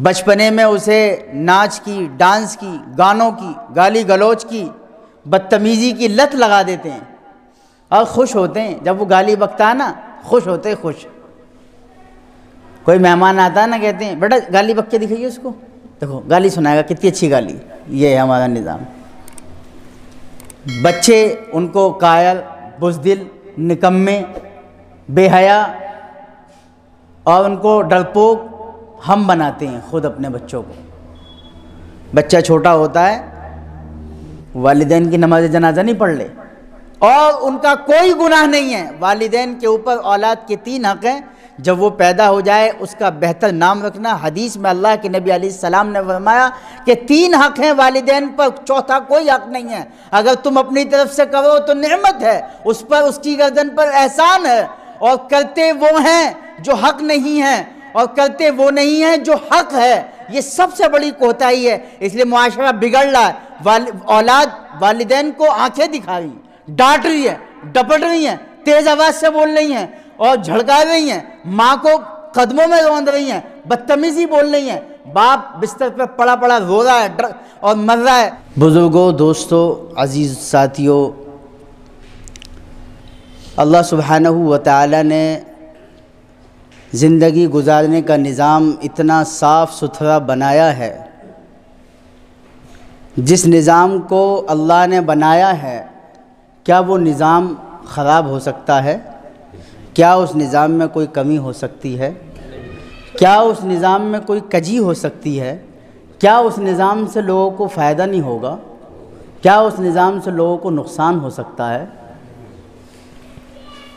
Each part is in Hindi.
बचपने में उसे नाच की, डांस की, गानों की, गाली गलौज की, बदतमीज़ी की लत लगा देते हैं। और खुश होते हैं। जब वो गाली बकता है ना, खुश होते खुश। कोई मेहमान आता है ना, कहते हैं, बेटा, गाली बक के दिखाइए उसको। देखो, गाली सुनाएगा, कितनी अच्छी गाली। ये है हमारा निज़ाम। बच्चे, उनको कायल, बुजदिल, निकम्मे, बेहया और उनको डरपोक हम बनाते हैं ख़ुद अपने बच्चों को। बच्चा छोटा होता है, वालदेन की नमाज़ जनाजा नहीं पढ़ ले। और उनका कोई गुनाह नहीं है। वालदेन के ऊपर औलाद के तीन हक़ हैं। जब वो पैदा हो जाए, उसका बेहतर नाम रखना। हदीस में अल्लाह के नबी सलाम ने फरमाया कि तीन हक़ हैं वालदेन पर, चौथा कोई हक़ नहीं है। अगर तुम अपनी तरफ़ से करो तो नेमत है। उस पर, उसकी गर्दन पर एहसान है। और करते वो हैं जो हक़ नहीं है। और करते वो नहीं है जो हक़ है ये सबसे बड़ी कोताही है। इसलिए मुआशरा बिगड़ रहा है। वाल, औलाद वालदेन को आँखें दिखा रही डांट रही है डपट रही हैं तेज़ आवाज़ से बोल रही हैं और झड़का रही हैं। माँ को कदमों में रोंद रही हैं बदतमीजी बोल रही हैं। बाप बिस्तर पर पड़ा पड़ा रो रहा है और मर रहा है। बुज़ुर्गों दोस्तों अज़ीज़ साथियों अल्लाह सुबहानहू व ताली ने ज़िंदगी गुजारने का निज़ाम इतना साफ़ सुथरा बनाया है। जिस निज़ाम को अल्लाह ने बनाया है, क्या वो निज़ाम ख़राब हो सकता है? क्या उस निज़ाम में कोई कमी हो सकती है? क्या उस निज़ाम में कोई कजी हो सकती है? क्या उस निज़ाम से लोगों को फ़ायदा नहीं होगा? क्या उस निज़ाम से लोगों को नुकसान हो सकता है?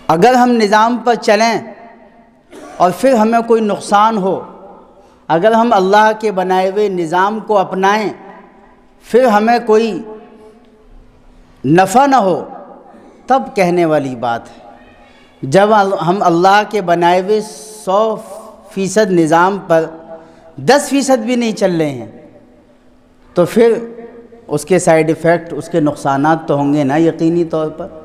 अगर हम निज़ाम पर चलें और फिर हमें कोई नुकसान हो, अगर हम अल्लाह के बनाए हुए निज़ाम को अपनाएँ, फिर हमें कोई नफ़ा न हो, तब कहने वाली बात है। जब हम अल्लाह के बनाए हुए सौ फ़ीसद निज़ाम पर दस फ़ीसद भी नहीं चल रहे हैं तो फिर उसके साइड इफ़ेक्ट, उसके नुकसान तो होंगे ना यकीनी तौर पर।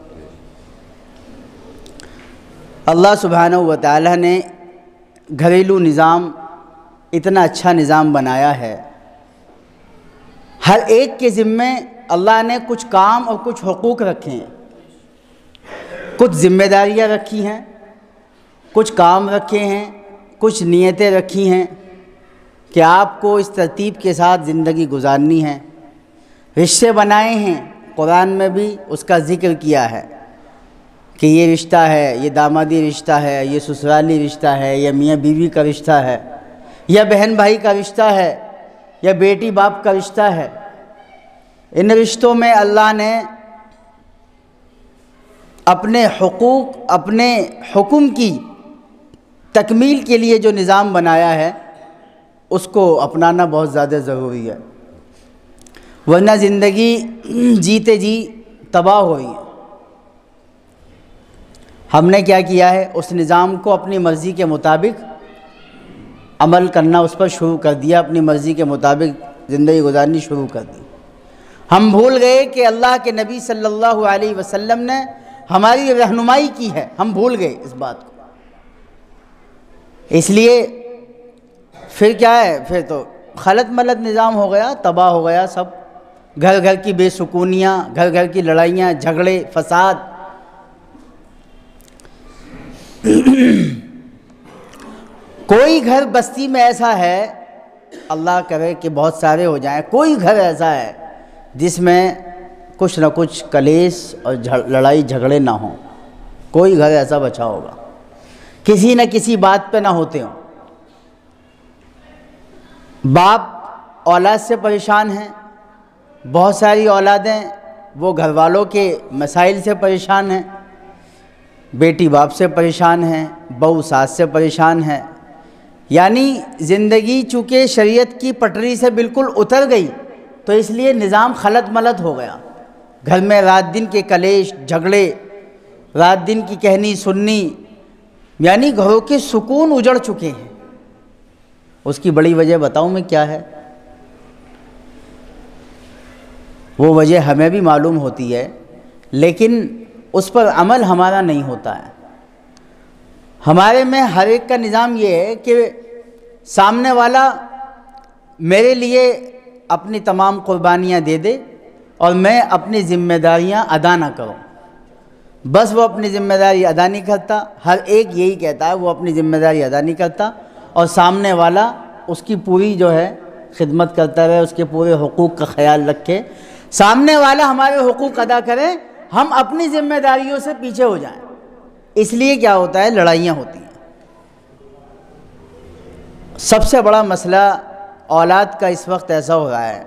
अल्लाह सुबहाना व ने घरेलू निज़ाम इतना अच्छा निज़ाम बनाया है। हर एक के ज़िम्मे अल्लाह ने कुछ काम और कुछ हकूक़ रखे हैं। कुछ जिम्मेदारियाँ रखी हैं, कुछ काम रखे हैं, कुछ नीयतें रखी हैं कि आपको इस तरतीब के साथ ज़िंदगी गुजारनी है। रिश्ते बनाए हैं, कुरान में भी उसका ज़िक्र किया है। कि ये रिश्ता है, ये दामादी रिश्ता है, ये ससुराली रिश्ता है, या मियाँ बीवी का रिश्ता है, या बहन भाई का रिश्ता है, या बेटी बाप का रिश्ता है। इन रिश्तों में अल्लाह ने अपने हकूक़, अपने हुक्म की तकमील के लिए जो निज़ाम बनाया है, उसको अपनाना बहुत ज़्यादा ज़रूरी है। वरना ज़िंदगी जीते जी तबाह हो रही है। हमने क्या किया है? उस निज़ाम को अपनी मर्ज़ी के मुताबिक अमल करना उस पर शुरू कर दिया। अपनी मर्ज़ी के मुताबिक ज़िंदगी गुजारनी शुरू कर दी। हम भूल गए कि अल्लाह के नबी सल्लल्लाहु अलैहि वसल्लम ने हमारी रहनुमाई की है। हम भूल गए इस बात को। इसलिए फिर क्या है? फिर तो खलत मलत निज़ाम हो गया, तबाह हो गया सब। घर घर की बेसुकूनियाँ घर घर की लड़ाइयाँ, झगड़े, फसाद कोई घर बस्ती में ऐसा है, अल्लाह करे कि बहुत सारे हो जाएँ। कोई घर ऐसा है जिसमें कुछ ना कुछ कलेश और लड़ाई झगड़े ना हों। कोई घर ऐसा बचा होगा। किसी न किसी बात पे ना होते हों। बाप औलाद से परेशान हैं। बहुत सारी औलादें वो घर वालों के मसाइल से परेशान हैं। बेटी बाप से परेशान हैं, बहू सास से परेशान है। यानी ज़िंदगी चूँकि शरीयत की पटरी से बिल्कुल उतर गई तो इसलिए निज़ाम खलत मलत हो गया। घर में रात दिन के कलेश, झगड़े, रात दिन की कहनी सुननी, यानी घरों के सुकून उजड़ चुके हैं। उसकी बड़ी वजह बताऊँ मैं क्या है? वो वजह हमें भी मालूम होती है, लेकिन उस पर अमल हमारा नहीं होता है। हमारे में हर एक का निज़ाम ये है कि सामने वाला मेरे लिए अपनी तमाम कुर्बानियाँ दे दे और मैं अपनी ज़िम्मेदारियाँ अदा ना करूँ। बस वो अपनी ज़िम्मेदारी अदा नहीं करता, हर एक यही कहता है, वो अपनी ज़िम्मेदारी अदा नहीं करता और सामने वाला उसकी पूरी जो है खिदमत करता रहे, उसके पूरे हकूक़ का ख्याल रखे। सामने वाला हमारे हकूक़ अदा करे हम अपनी ज़िम्मेदारियों से पीछे हो जाएँ। इसलिए क्या होता है? लड़ाइयाँ होती हैं। सबसे बड़ा मसला औलाद का इस वक्त ऐसा हो रहा है।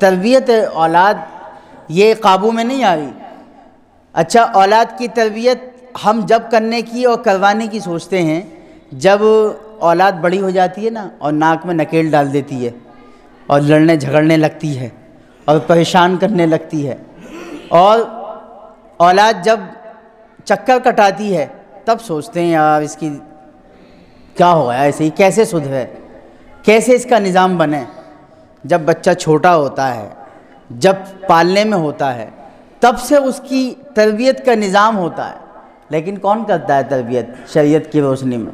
तरबियत औलाद ये काबू में नहीं आ रही। अच्छा औलाद की तरबियत हम जब करने की और करवाने की सोचते हैं, जब औलाद बड़ी हो जाती है ना और नाक में नकेल डाल देती है और लड़ने झगड़ने लगती है और परेशान करने लगती है और औलाद जब चक्कर कटाती है, तब सोचते हैं, यार इसकी क्या हो गया, ऐसे ही कैसे सुधरे कैसे इसका निज़ाम बने? जब बच्चा छोटा होता है, जब पालने में होता है, तब से उसकी तरबियत का निज़ाम होता है। लेकिन कौन करता है तरबियत शरीयत की रोशनी में?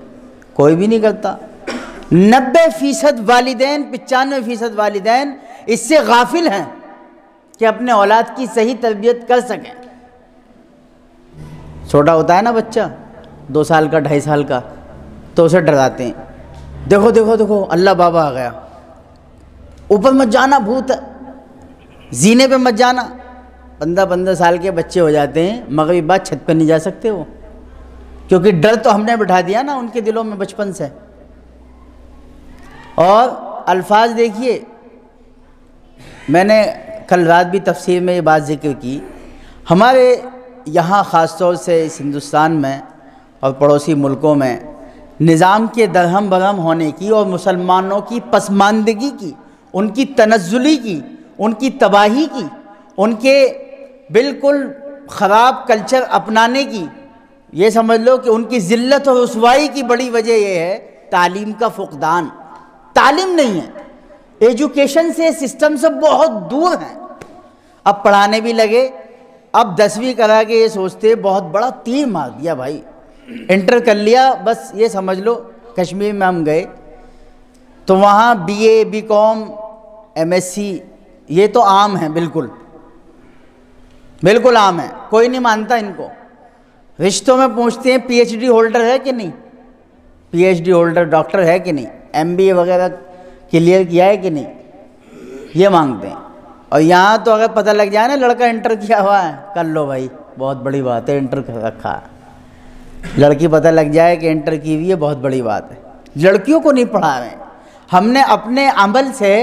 कोई भी नहीं करता। नब्बे फ़ीसद वालदेन पचानवे फ़ीसद वालदेन इससे गाफिल हैं कि अपने औलाद की सही तरबियत कर सकें। छोटा होता है ना बच्चा, दो साल का, ढाई साल का तो उसे डराते हैं। देखो देखो देखो, अल्लाह बाबा आ गया। ऊपर मत जाना, भूत। जीने पे मत जाना। पंद्रह पंद्रह साल के बच्चे हो जाते हैं, मगर बात छत पर नहीं जा सकते वो। क्योंकि डर तो हमने बिठा दिया ना, उनके दिलों में बचपन से। और अल्फाज देखिए, मैंने कल रात भी तफसीर में ये बात ज़िक्र की। हमारे यहाँ ख़ास तौर से इस हिंदुस्तान में और पड़ोसी मुल्कों में निज़ाम के दरहम बरहम होने की और मुसलमानों की पसमानदगी की, उनकी तनजुली की, उनकी तबाही की, उनके बिल्कुल ख़राब कल्चर अपनाने की, ये समझ लो कि उनकी ज़िल्लत और रसवाई की बड़ी वजह यह है, तालीम का फुकदान। तालीम नहीं है, एजुकेशन से सिस्टम से बहुत दूर हैं। अब पढ़ाने भी लगे अब दसवीं करा के ये सोचते बहुत बड़ा तीर मार दिया भाई। इंटर कर लिया बस ये समझ लो कश्मीर में हम गए। तो वहाँ बीए, बीकॉम, एमएससी ये तो आम है बिल्कुल। बिल्कुल आम है कोई नहीं मानता इनको। रिश्तों में पूछते हैं पीएचडी होल्डर है कि नहीं? पीएचडी होल्डर डॉक्टर है कि नहीं? एमबीए वगैरह क्लियर किया है कि नहीं? ये मांगते हैं। और यहाँ तो अगर पता लग जाए ना, लड़का इंटर किया हुआ है, कर लो भाई, बहुत बड़ी बात है इंटर कर रखा लड़की पता लग जाए कि इंटर की हुई है, बहुत बड़ी बात है। लड़कियों को नहीं पढ़ा रहे हमने अपने अमल से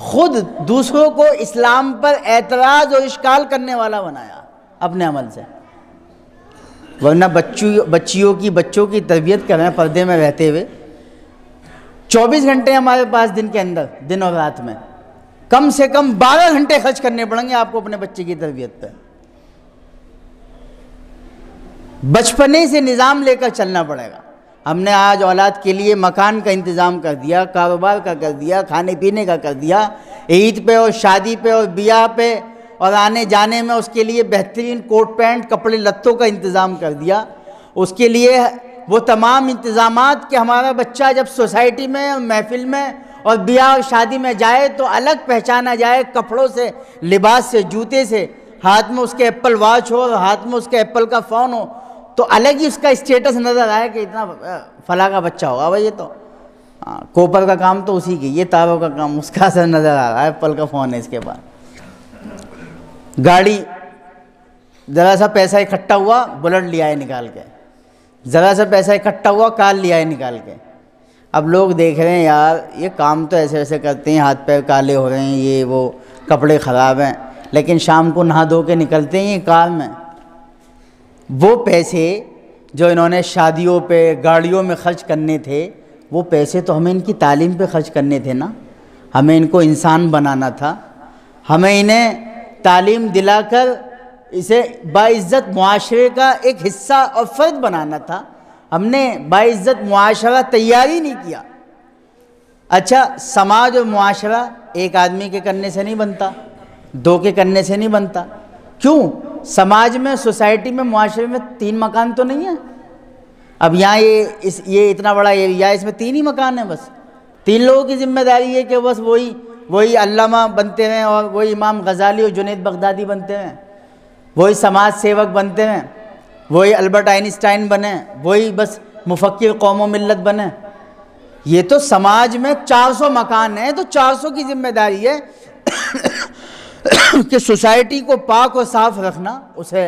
खुद दूसरों को इस्लाम पर एतराज़ और इश्काल करने वाला बनाया, अपने अमल से। वरना बच्चों, बच्चियों की, बच्चों की तरबियत करें पर्दे में रहते हुए। 24 घंटे हमारे पास दिन के अंदर, दिन और रात में। कम से कम 12 घंटे खर्च करने पड़ेंगे आपको अपने बच्चे की तरबियत पर बचपने से निज़ाम लेकर चलना पड़ेगा। हमने आज औलाद के लिए मकान का इंतज़ाम कर दिया, कारोबार का कर दिया, खाने पीने का कर दिया, ईद पे और शादी पे और ब्याह पे और आने जाने में उसके लिए बेहतरीन कोट पैंट, कपड़े, लत्तों का इंतज़ाम कर दिया। उसके लिए वो तमाम इंतज़ाम कि हमारा बच्चा जब सोसाइटी में, महफिल में और ब्याह शादी में जाए तो अलग पहचाना जाए कपड़ों से, लिबास से, जूते से। हाथ में उसके एप्पल वॉच हो, हाथ में उसके एप्पल का फ़ोन हो तो अलग ही उसका स्टेटस नज़र आया कि इतना फला का बच्चा होगा भाई ये तो। हाँ कोपर का काम तो उसी की, ये तारों का काम, उसका असर नज़र आ रहा है एप्पल का फ़ोन है इसके पास। गाड़ी, ज़रा सा पैसा इकट्ठा हुआ, बुलेट लिया है निकाल के। ज़रा सा पैसा इकट्ठा हुआ, कार लिया है निकाल के। अब लोग देख रहे हैं, यार, ये काम तो ऐसे ऐसे करते हैं, हाथ पैर काले हो रहे हैं, ये, वो, कपड़े ख़राब हैं। लेकिन शाम को नहा धो के निकलते हैं ये कार में। वो पैसे जो इन्होंने शादियों पे, गाड़ियों में खर्च करने थे, वो पैसे तो हमें इनकी तालीम पे खर्च करने थे ना। हमें इनको इंसान बनाना था। हमें इन्हें तालीम दिलाकर इसे बाइज़्ज़त, मुआशरे का एक हिस्सा और फ़र्द बनाना था। हमने बाइज़्ज़त मुआशरा तैयारी नहीं किया। अच्छा समाज और मुआशरा एक आदमी के करने से नहीं बनता, दो के करने से नहीं बनता। क्यों? समाज में, सोसाइटी में, मुआशरे में तीन मकान तो नहीं है। अब यहाँ ये, इस, ये इतना बड़ा एरिया है, इसमें तीन ही मकान है बस। तीन लोगों की ज़िम्मेदारी है कि बस वही वही अल्लामा बनते हैं और वही इमाम गजाली और जुनेद बगदादी बनते हैं। वही समाज सेवक बनते हैं। वही अल्बर्ट आइंस्टाइन बने, वही बस मुफक्र कौम मिलत बने। ये तो समाज में 400 मकान हैं तो 400 की ज़िम्मेदारी है कि सोसाइटी को पाक और साफ़ रखना, उसे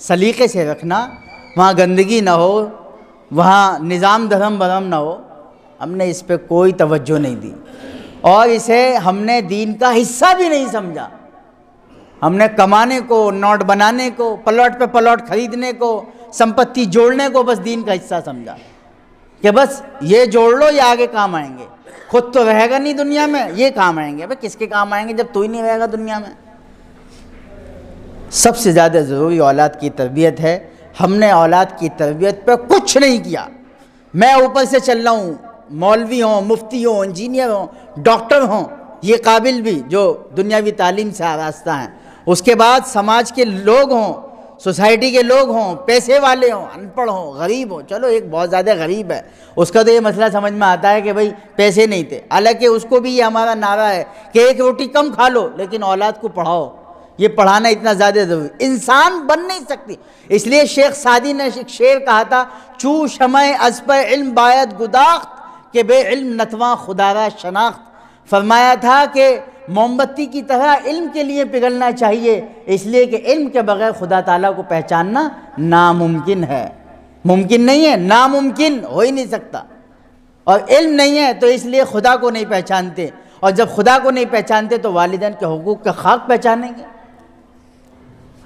सलीके से रखना, वहाँ गंदगी ना हो, वहाँ निज़ाम धर्म भरम ना हो। हमने इस पर कोई तवज्जो नहीं दी। और इसे हमने दीन का हिस्सा भी नहीं समझा। हमने कमाने को, नोट बनाने को, प्लॉट पे प्लॉट खरीदने को, संपत्ति जोड़ने को बस दीन का हिस्सा समझा। कि बस ये जोड़ लो, ये आगे काम आएँगे। खुद तो रहेगा नहीं दुनिया में, ये काम आएँगे। भाई किसके काम आएँगे जब तू ही नहीं रहेगा दुनिया में? सबसे ज़्यादा ज़रूरी औलाद की तरबियत है। हमने औलाद की तरबियत पर कुछ नहीं किया। मैं ऊपर से चल रहा हूँ। मौलवी हों, मुफ्ती हों, इंजीनियर हों, डॉक्टर हों, ये काबिल भी जो दुनियावी तालीम से आरास्ता हैं। उसके बाद समाज के लोग हों, सोसाइटी के लोग हों, पैसे वाले हों, अनपढ़ हों, गरीब हों, चलो एक बहुत ज़्यादा गरीब है, उसका तो ये मसला समझ में आता है कि भाई पैसे नहीं थे। हालाँकि उसको भी ये हमारा नारा है कि एक रोटी कम खा लो, लेकिन औलाद को पढ़ाओ। ये पढ़ाना इतना ज़्यादा ज़रूरी इंसान बन नहीं सकती। इसलिए शेख सादी ने शेर कहा था, चू शमय अजप इल्म बायत गुदाख्त, के बे नतवा खुदारा शनाख्त। फरमाया था कि मोमबत्ती की तरह इल्म के लिए पिघलना चाहिए, इसलिए कि इल्म के बगैर खुदा ताला को पहचानना नामुमकिन है। मुमकिन नहीं है, नामुमकिन हो ही नहीं सकता। और इल्म नहीं है तो इसलिए खुदा को नहीं पहचानते। और जब खुदा को नहीं पहचानते तो वालदेन के हकूक़ का खाक पहचानेंगे।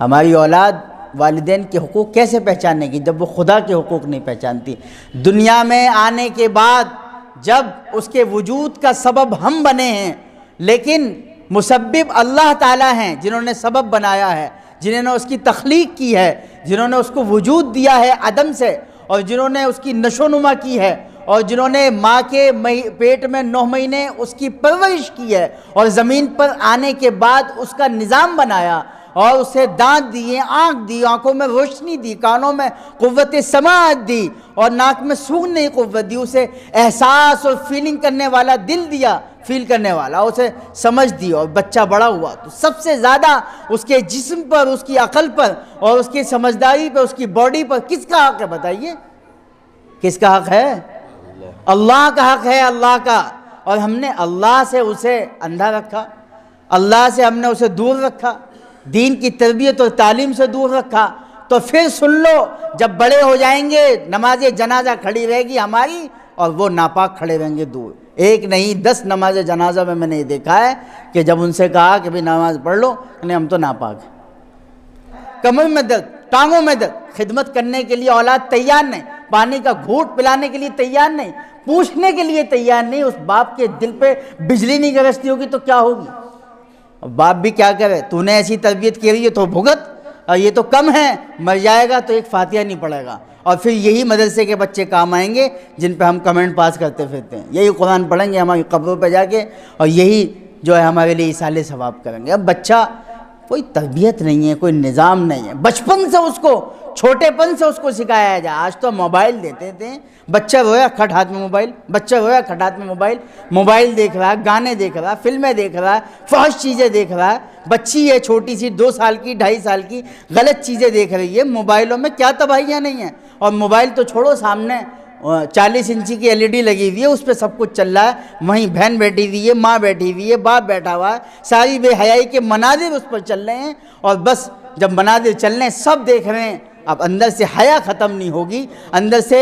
हमारी औलाद वालदेन के हकूक़ कैसे पहचानेगी, जब वो खुदा के हकूक़ नहीं पहचानती? दुनिया में आने के बाद जब उसके वजूद का सबब हम बने हैं लेकिन मुसब्बिब अल्लाह ताला हैं, जिन्होंने सबब बनाया है, जिन्होंने उसकी तख्लीक की है, जिन्होंने उसको वजूद दिया है अदम से, और जिन्होंने उसकी नशोनुमा की है, और जिन्होंने माँ के पेट में नौ महीने उसकी परवरिश की है, और ज़मीन पर आने के बाद उसका निज़ाम बनाया, और उसे दांत दिए, आँख दी, आँखों में रोशनी दी, कानों में कुत समाज दी, और नाक में सूंघने की कुत दी, उसे एहसास और फीलिंग करने वाला दिल दिया फील करने वाला, उसे समझ दी और बच्चा बड़ा हुआ तो सबसे ज़्यादा उसके जिस्म पर, उसकी अकल पर और उसकी समझदारी पर, उसकी बॉडी पर किसका हक है बताइए? किसका हक है? अल्लाह का हक है, अल्लाह का। और हमने अल्लाह से उसे अंधा रखा, अल्लाह से हमने उसे दूर रखा, दीन की तरबियत और तालीम से दूर रखा। तो फिर सुन लो, जब बड़े हो जाएँगे नमाज़ जनाजा खड़ी रहेगी हमारी और वो नापाक खड़े रहेंगे दूर। एक नहीं, दस नमाज़ जनाजा में मैंने ये देखा है कि जब उनसे कहा कि भाई नमाज़ पढ़ लो नहीं हम तो नापाक हैं। कमर में दर्द, टांगों में दर्द, खिदमत करने के लिए औलाद तैयार नहीं, पानी का घूट पिलाने के लिए तैयार नहीं, पूछने के लिए तैयार नहीं, उस बाप के दिल पे बिजली नहीं गरजती होगी तो क्या होगी? बाप भी क्या करे, तूने ऐसी तरबियत की रही है तो भुगत और ये तो कम है, मर जाएगा तो एक फ़ातिया नहीं पड़ेगा। और फिर यही मदरसे के बच्चे काम आएँगे, जिन पर हम कमेंट पास करते फिरते हैं। यही कुरान पढ़ेंगे, हमारी कब्रों पर जाके, और यही जो है हमारे लिए इसाले सवाब करेंगे। अब बच्चा कोई तबीयत नहीं है, कोई निज़ाम नहीं है। बचपन से उसको, छोटेपन से उसको सिखाया जाए आज तो मोबाइल देते थे। बच्चा रोया, खट हाथ में मोबाइल। बच्चा रोया, खट हाथ में मोबाइल। मोबाइल देख रहा है गाने देख रहा है फ़िल्में देख रहा है फहश चीज़ें देख रहा। है बच्ची है, छोटी सी, दो साल की, ढाई साल की, गलत चीज़ें देख रही है। मोबाइलों में क्या तबाहियाँ नहीं हैं। और मोबाइल तो छोड़ो सामने। चालीस इंची की एलईडी लगी हुई है, उस पर सब कुछ चल रहा है। वहीं बहन बैठी हुई है, माँ बैठी हुई है, बाप बैठा हुआ है। सारी बेहयाई के मनाजिर उस पर चल रहे हैं और बस जब मनाजिर चल रहे हैं, सब देख रहे हैं। अब अंदर से हया ख़त्म नहीं होगी, अंदर से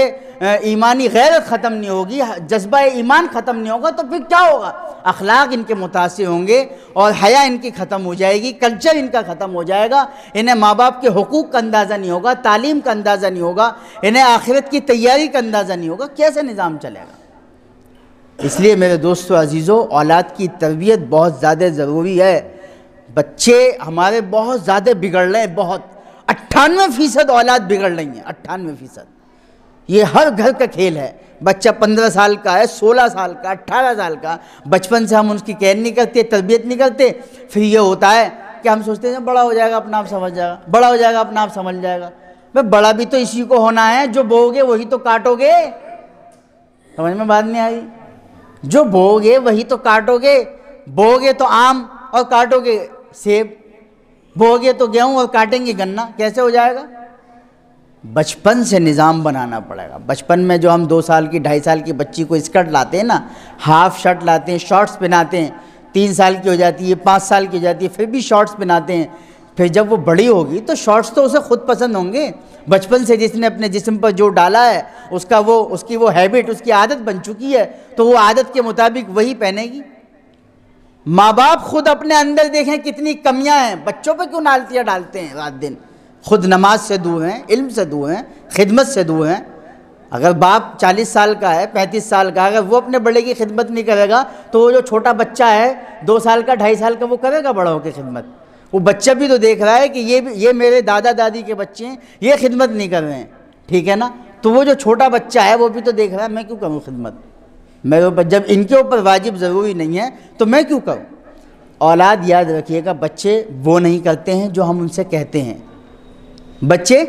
ईमानी गैरत ख़त्म नहीं होगी, जज्बा ईमान ख़त्म नहीं होगा तो फिर क्या होगा? अखलाक इनके मुतासर होंगे और हया इनकी ख़त्म हो जाएगी कल्चर इनका ख़त्म हो जाएगा, इन्हें माँ बाप के हकूक़ का अंदाज़ा नहीं होगा, तालीम का अंदाज़ा नहीं होगा, इन्हें आखिरत की तैयारी का अंदाज़ा नहीं होगा, कैसे निज़ाम चलेगा? इसलिए मेरे दोस्तों, अजीज़ों, औलाद की तरबियत बहुत ज़्यादा ज़रूरी है। बच्चे हमारे बहुत ज़्यादा बिगड़ रहे हैं, बहुत। अट्ठानवे फ़ीसद औलाद बिगड़ रही हैं, अट्ठानवे फ़ीसद। ये हर घर का खेल है। बच्चा पंद्रह साल का है, सोलह साल का अट्ठारह साल का। बचपन से हम उसकी कैद नहीं करते, तरबियत नहीं करते। फिर ये होता है कि हम सोचते हैं बड़ा हो जाएगा, अपना आप समझ जाएगा। बड़ा हो जाएगा, अपना आप समझ जाएगा। भाई, बड़ा भी तो इसी को होना है, जो बोगे वही तो काटोगे। समझ में बात नहीं आई? जो बोगे वही तो काटोगे। बोगे तो आम और काटोगे सेब। बोगे तो गेहूँ और काटेंगे गन्ना, कैसे हो जाएगा? बचपन से निज़ाम बनाना पड़ेगा। बचपन में जो हम दो साल की, ढाई साल की बच्ची को स्कर्ट लाते हैं ना, हाफ़ शर्ट लाते हैं, शॉर्ट्स पहनाते हैं, तीन साल की हो जाती है, पाँच साल की हो जाती है, फिर भी शॉर्ट्स पहनाते हैं। फिर जब वो बड़ी होगी तो शॉर्ट्स तो उसे खुद पसंद होंगे। बचपन से जिसने अपने जिस्म पर जो डाला है, उसका वो, उसकी वो हैबिट उसकी आदत बन चुकी है तो वो आदत के मुताबिक वही पहनेगी। माँ बाप खुद अपने अंदर देखें कितनी कमियाँ हैं। बच्चों पे क्यों नालतियाँ डालते हैं रात दिन? खुद नमाज़ से दूर हैं, इल्म से दूर हैं, खिदमत से दूर हैं। अगर बाप 40 साल का है 35 साल का, अगर वो अपने बड़े की खिदमत नहीं करेगा तो वो जो छोटा बच्चा है, दो साल का, ढाई साल का, वो करेगा बड़ों की खिदमत? वो बच्चा भी तो देख रहा है कि ये ये मेरे दादा दादी के बच्चे हैं, ये खिदमत नहीं कर रहे हैं। ठीक है ना? तो वो जो छोटा बच्चा है, वो भी तो देख रहा है, मैं क्यों करूँ खिदमत? मेरे ऊपर जब इनके ऊपर वाजिब ज़रूरी नहीं है तो मैं क्यों करूँ? औलाद याद रखिएगा, बच्चे वो नहीं करते हैं जो हम उनसे कहते हैं। बच्चे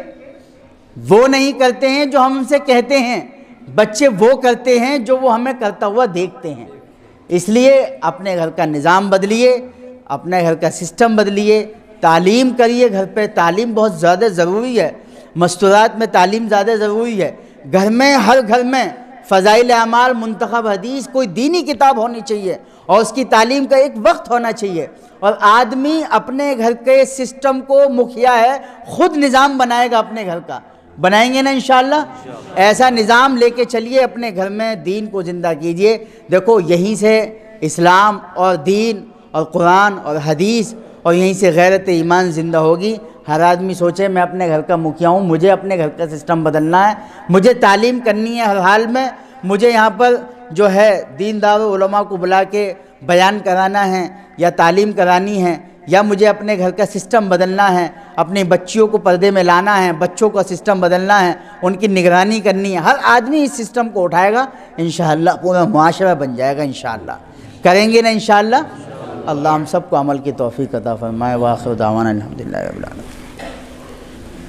वो नहीं करते हैं जो हम उनसे कहते हैं। बच्चे वो करते हैं जो वो हमें करता हुआ देखते हैं। इसलिए अपने घर का निज़ाम बदलिए, अपने घर का सिस्टम बदलिए, तालीम करिए। घर पे तालीम बहुत ज़्यादा ज़रूरी है। मस्तूरात में तालीम ज़्यादा ज़रूरी है। घर में, हर घर में फ़ज़ाइल अमाल मंतखब हदीस कोई दीनी किताब होनी चाहिए और उसकी तालीम का एक वक्त होना चाहिए। और आदमी अपने घर के सिस्टम को मुखिया है ख़ुद निज़ाम बनाएगा अपने घर का। बनाएँगे ना इन ऐसा निज़ाम लेके चलिए अपने घर में दीन को ज़िंदा कीजिए। देखो यहीं से इस्लाम और दीन और कुरान और हदीस और यहीं से गैरत ईमान ज़िंदा होगी। हर आदमी सोचे, मैं अपने घर का मुखिया हूँ, मुझे अपने घर का सिस्टम बदलना है, मुझे तालीम करनी है हर हाल में, मुझे यहाँ पर जो है दीनदार उलमा को बुला के बयान कराना है या तालीम करानी है या मुझे अपने घर का सिस्टम बदलना है, अपनी बच्चियों को पर्दे में लाना है, बच्चों का सिस्टम बदलना है, उनकी निगरानी करनी है, हर आदमी इस सिस्टम को उठाएगा इन पूरा माशरा बन जाएगा इन करेंगे ना इन अल्लाह हम सबको अमल की तोफ़ी अता फ़रमाए वाखिर दावान अलहमदिल्ला